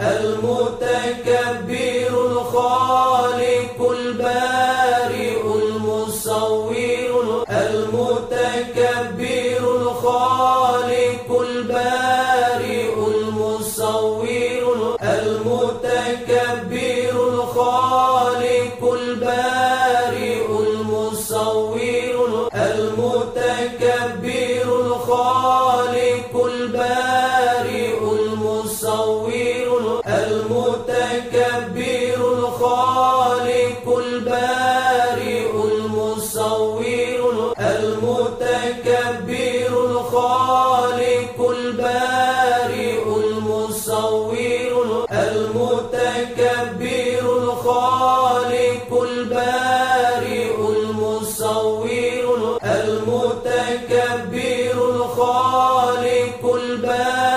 المتكبر الخالق البارئ المصور المتكبر الخالق البارئ المصور المتكبر الخالق البارئ المصور المتكبر الخالق البارئ المتكبر الخالق البارئ المصور المتكبر الخالق البارئ المصور المتكبر الخالق البارئ المصور المتكبر الخالق البارئ